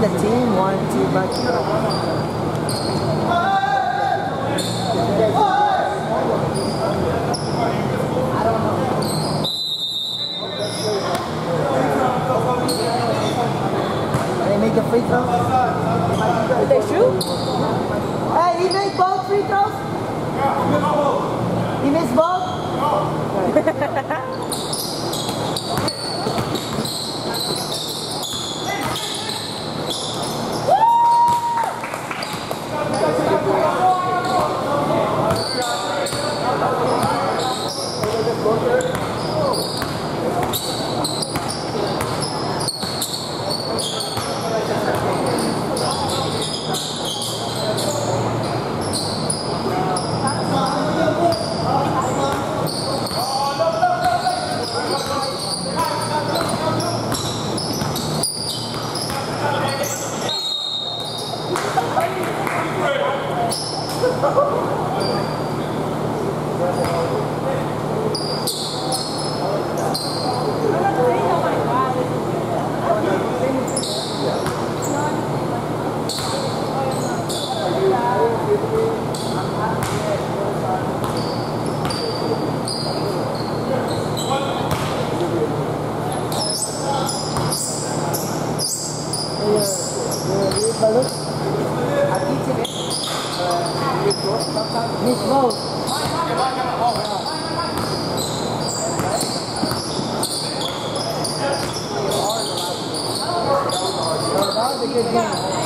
The team wanted to back They make a free throw. Did they shoot? Hey, he made both free throws? He missed both? Miss good game.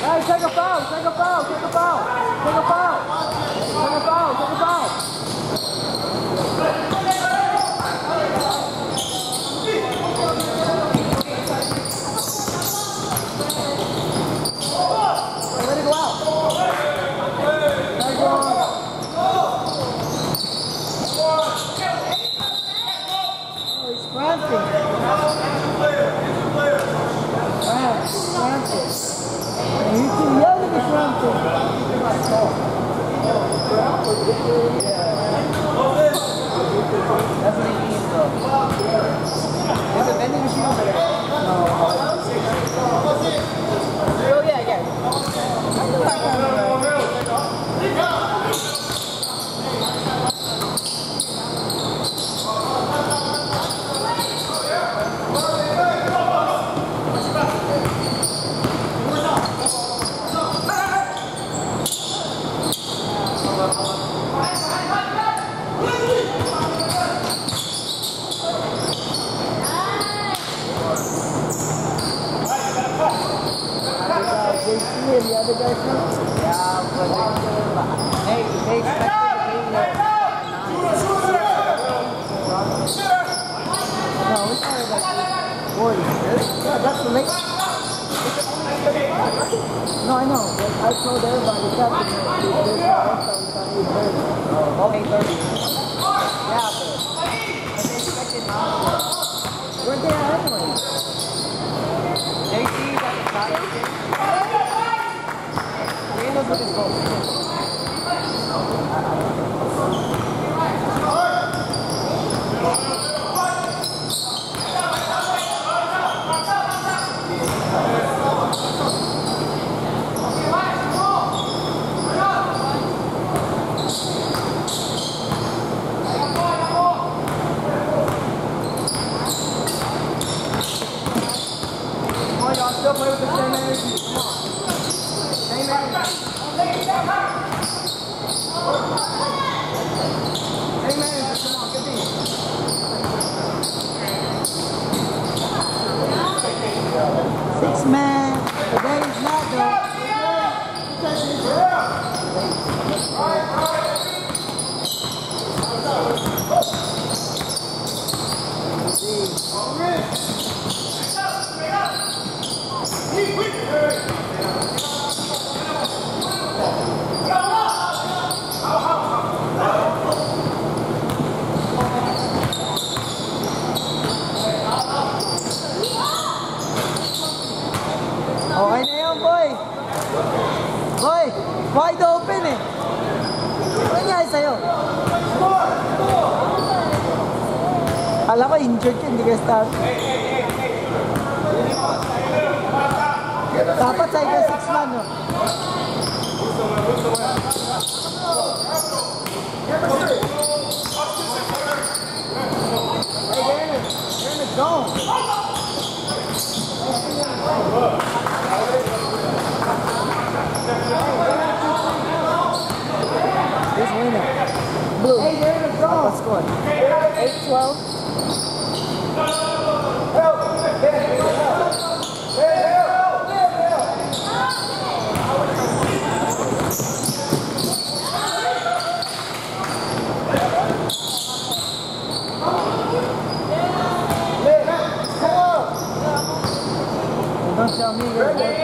Hey, take a foul, take a foul, take a foul, take a foul, take a foul, take a foul. Hey, let it go out. Let it go out. Oh, he's cramping. Cramp, cramping. And you can yell at the cramping. That's what he means though. There's a vending machine over there. No. Oh yeah, yeah. They see him, the other guy come. Yeah, but they, they, they expected the game there. No, we started like 40. Yeah, the. No, I know. But I told everybody that there's no Okay, Yeah, but they expected now. We're there anyway. JC, that's not he よし。Kala ko injured ka, hindi ka start. Dapat sa'yo ka 6 man, no? This winner. Blue. Hey, there we go. Let's go. 8-12. Don't tell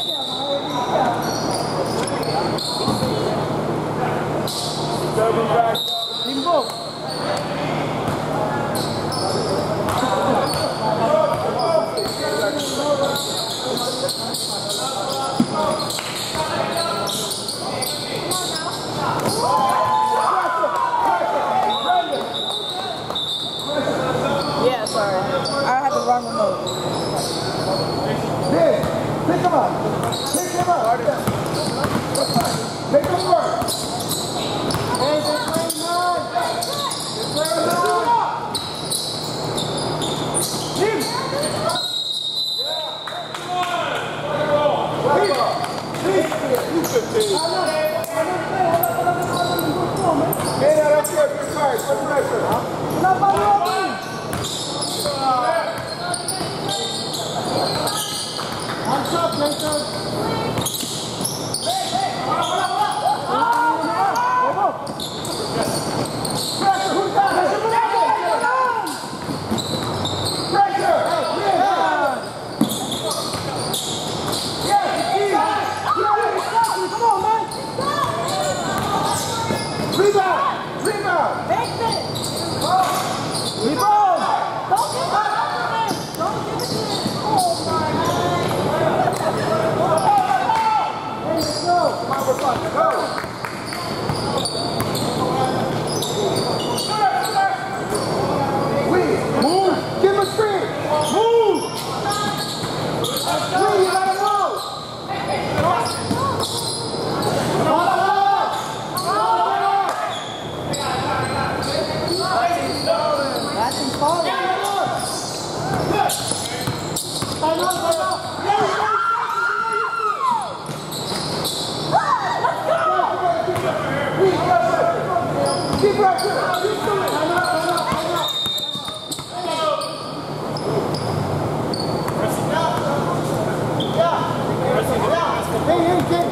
Hey,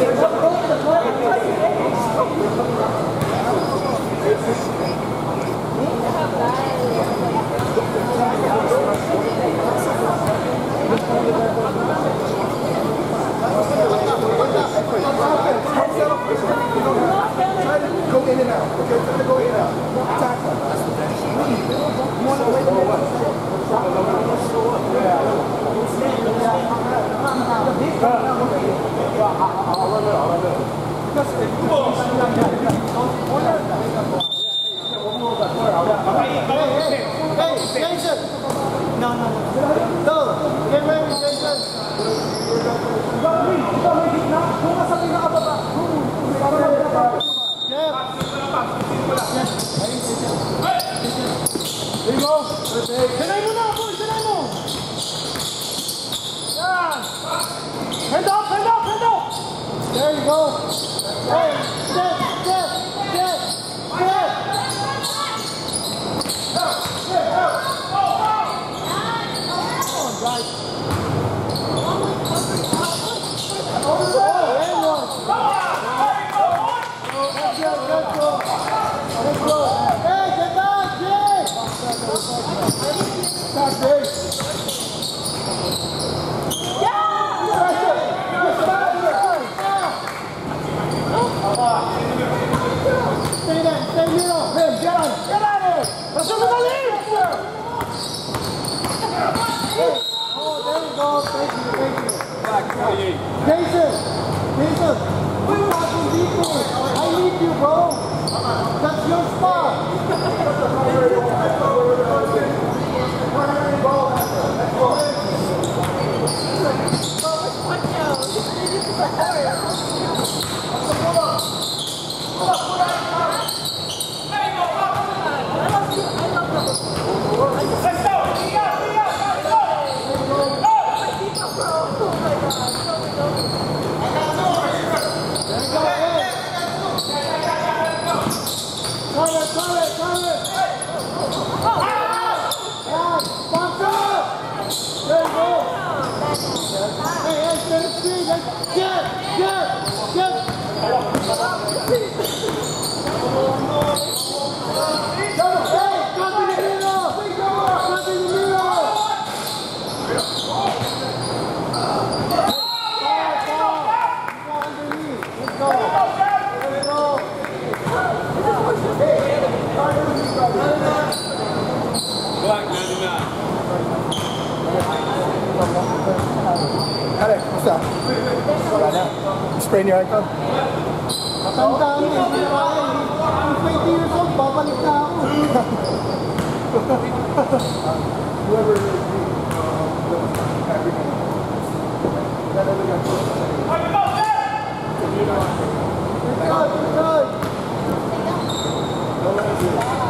hey, Ay, Gracias. Kare, basta. Wala na. Spray niyo ito. Matanda na eh. Hindi na kaya. I'm 20 years old. Babalik na ako. Whoever Good, good, good.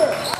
Carter.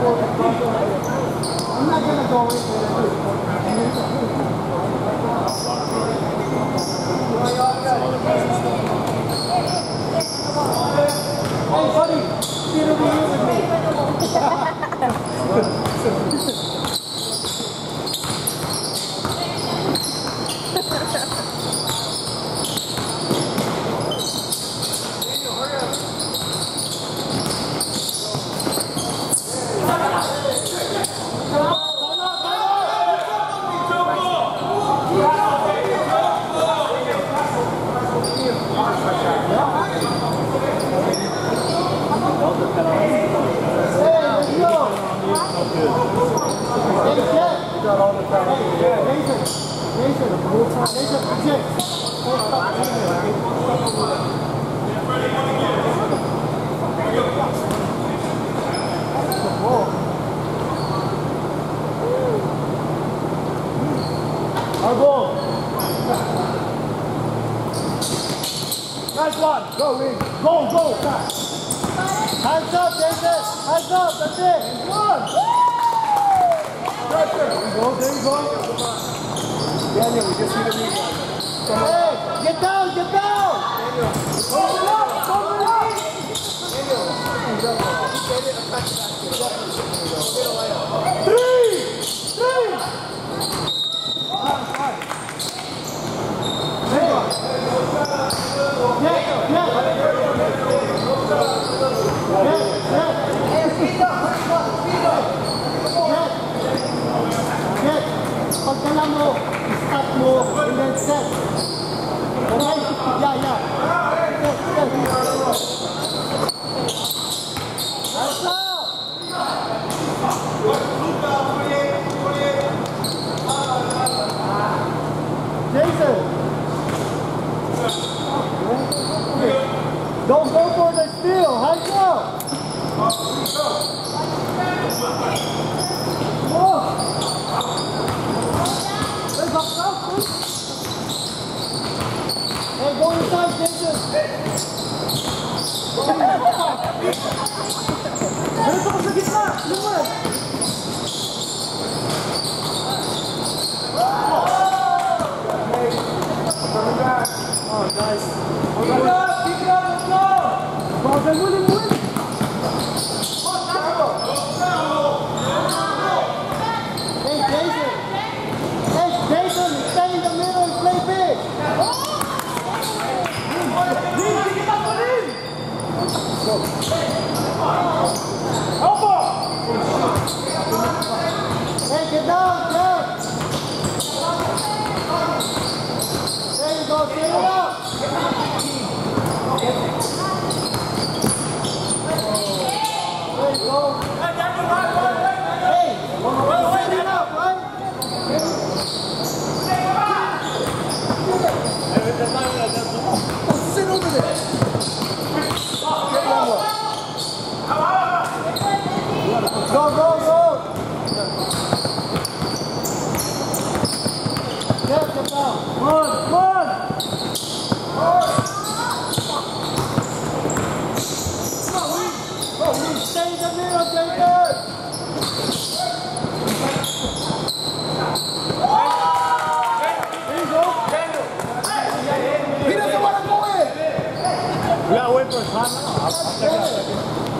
I'm not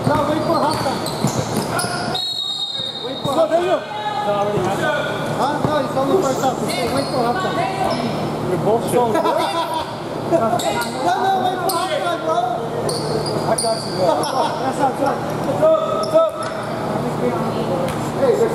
Não, vou empurrar, tá? Vou empurrar. Não, ah, não, então não cortar, vou empurrar, tá? Que bom. Não, não, vai empurrar, tá? Agora. Essa, essa. Stop, stop. Ei, deve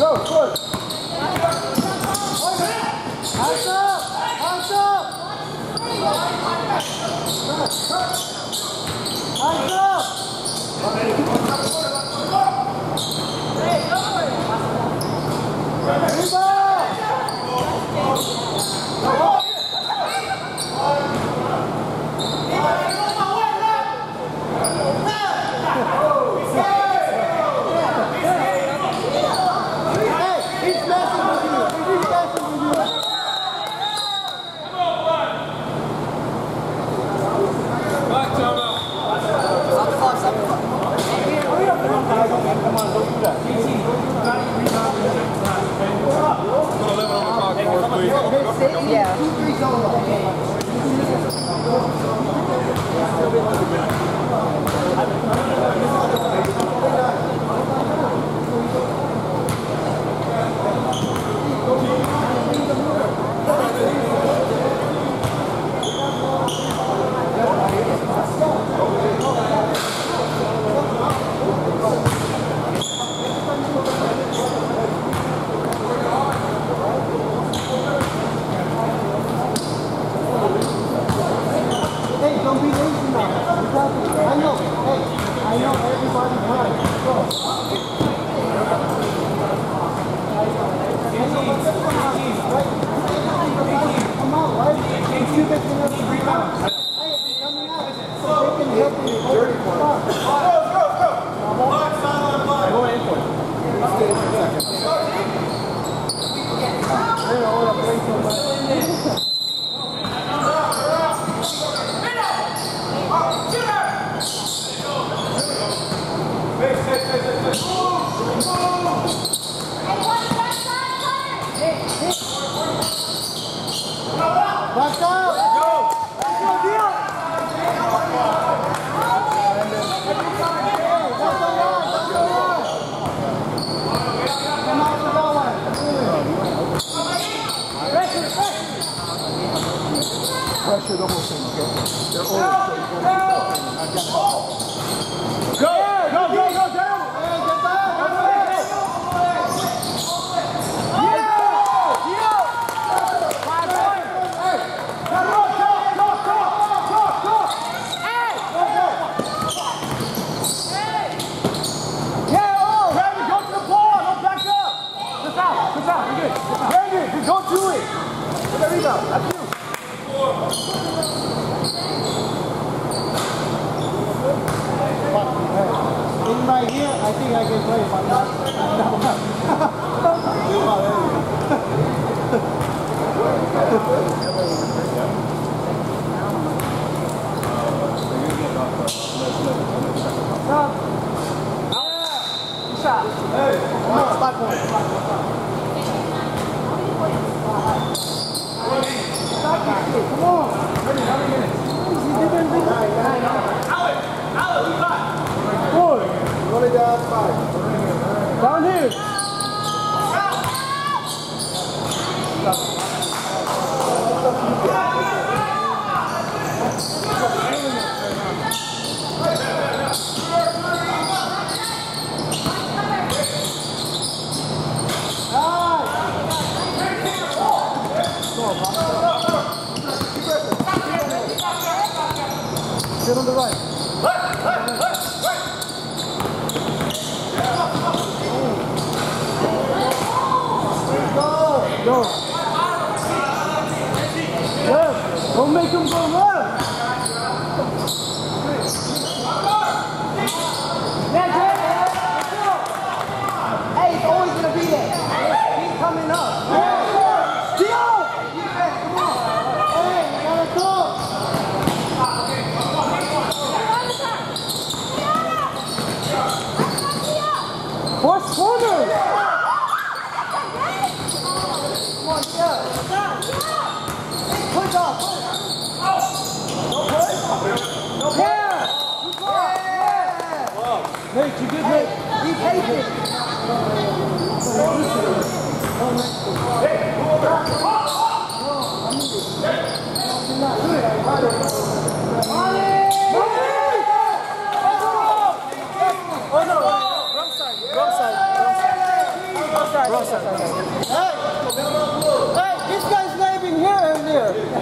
Hands up! Hands up!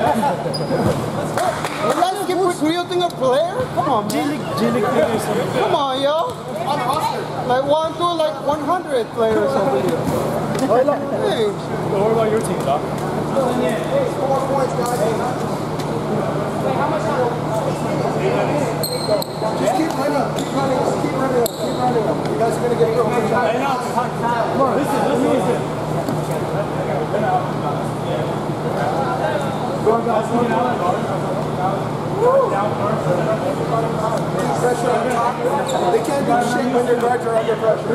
You guys keep recruiting a player? Come on, man. Come on, yo. Like one to like 100 players over here. Hey, What about your team, Doc? Four points, guys. Just keep running, up, keep running, keep running, keep running. You guys are gonna get real good. Come on, listen, listen, listen. Go on, guys, go down. Pressure on top. They can't do shit when their guards are under pressure.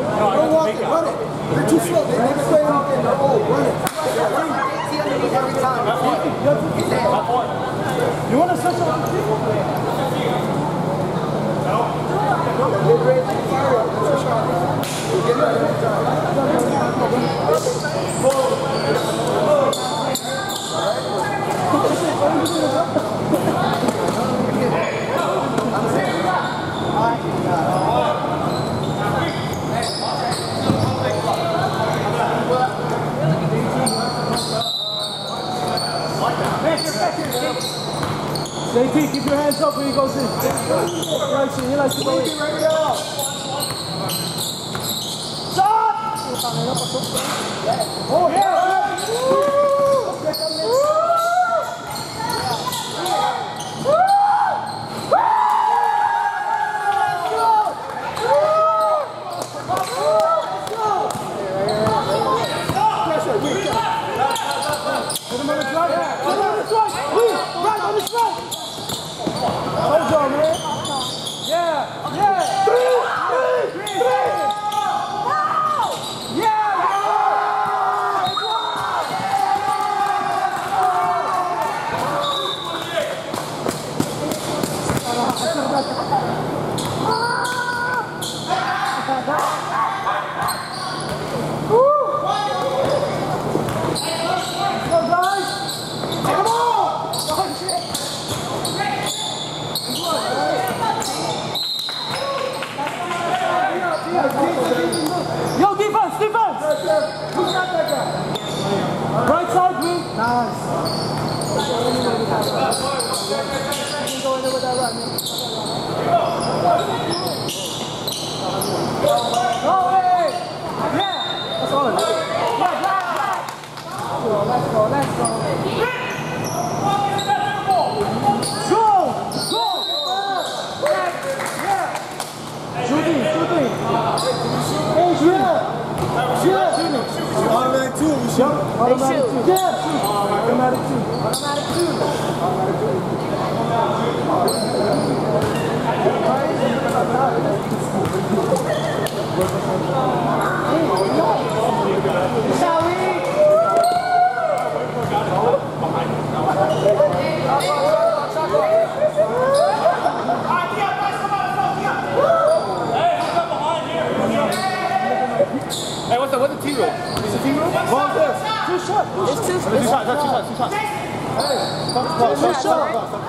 Don't walk it, run it. They're too slow. They never play it again. They're old. Run it. You want to switch up? Get ready to fire up. That's your You. JT, keep your hands up when he goes in. Likes it, he likes to go in. Ready up. Oh, yeah!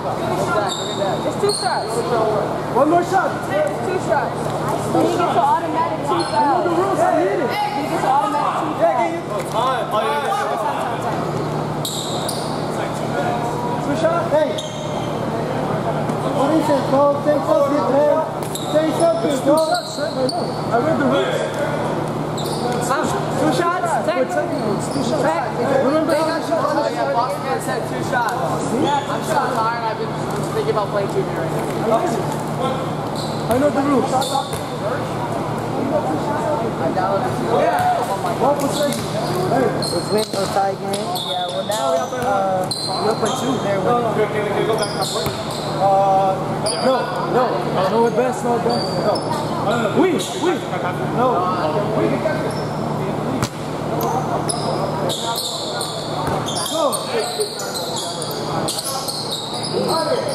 It's two shots. One more shot. It's two shots. He gets an automatic two The fouls. rules are hit it. He gets an automatic two fouls. Oh, time. Oh, yeah, yeah. Two shots. Hey. What is it, bro? Say something, man. Say something, Two bro. shots. I know. I read the rules. Two shots? We're taking it. It's two shots. Remember how many shots? Oh yeah, Boston man said two shots. I'm so tired. I've been just thinking about playing junior right now. I know the rules. I downloaded it. What was it? It's win or tie game. Yeah, well now uh, you're up by two there. No, no. No advance, no advance. No. We, we. No. Go. Let's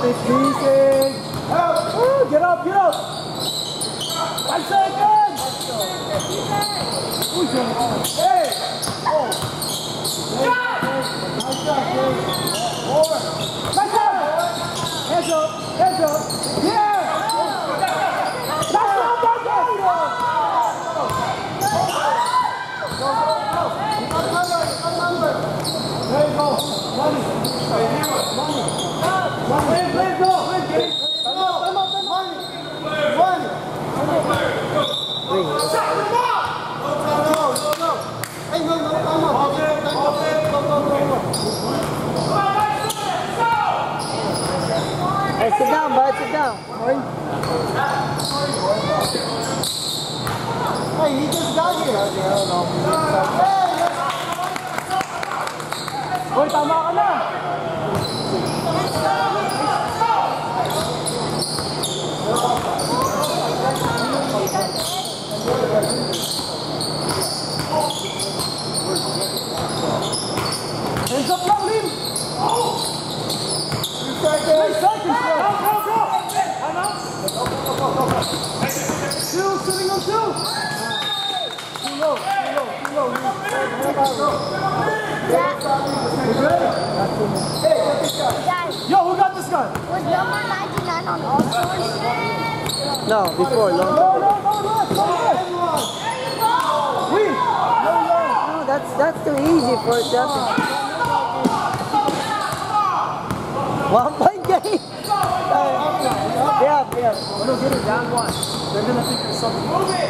Stop it, easy! Woo, Get up, get up! One second! Who's your Hey! Nice job! Hands up, hands up! Yeah! That's not that good! There you go. Money. Money. Money. Hoy, tama ka na. Yo, who got this guy? was number 99 on all stores? No, before, long No, no, no, no, no, no. No, no. No, that's that's too easy for a. One point game. yeah, yeah. No, get it down one. They're gonna think there's something. Move it,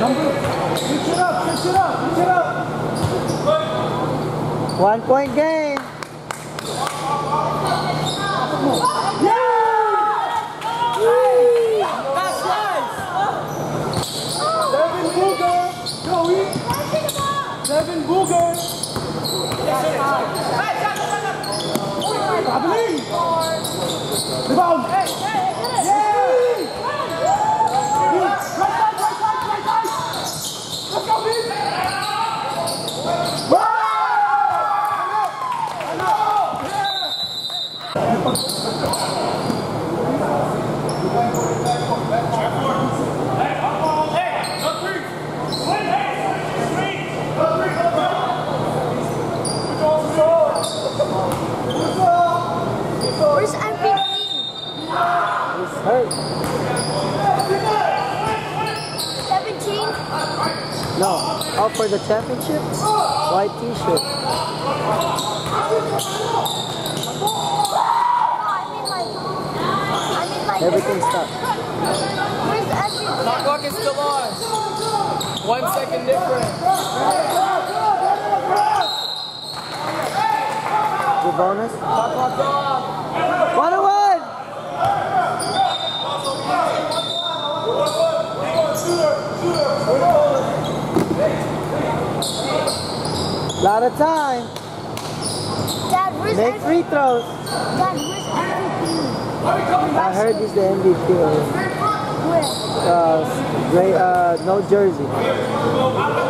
Number, switch it up, switch it up, switch it up. One point game. Seven Booger. Joey. Seven Booger. Traveling. Rebound. Yeah. Right side, right side, right side. Let's go, Pete. Where's MVP? He's hurt. 17? No, up for the championship. White T-shirt. Everything's I mean like, I mean like. Everything stopped. Where's MVP? Clock is still on. One second difference. The bonus. One and one. Lot of time. Dad, Make free throws. Dad, where's MVP? I heard he's the MVP. Where? Uh, great, uh, no jersey.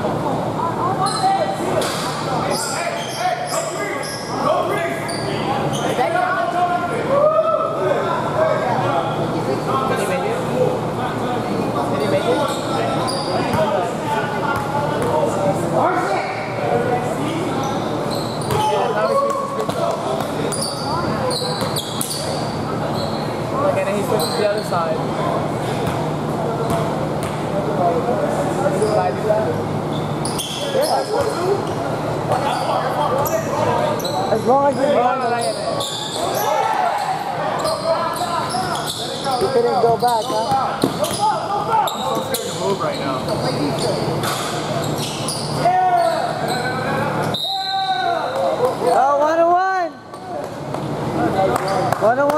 Right, couldn't go back, huh? I'm so oh, to. One on one.